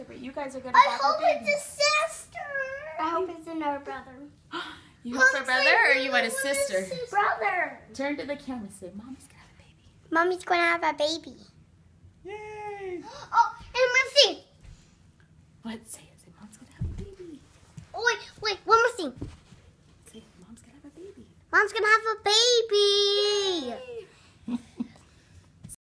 sister, but you guys are gonna I have hope a baby. it's a sister. I hope it's another brother. you hope for a brother or you want a sister? Brother. Turn to the camera. And Say, "Mommy's gonna have a baby." Mommy's gonna have a baby. Yay! Oh, and one thing. What? Say it. "Mom's gonna have a baby." Oh, wait, wait, one more thing. Say, "Mom's gonna have a baby." Mom's gonna have a baby.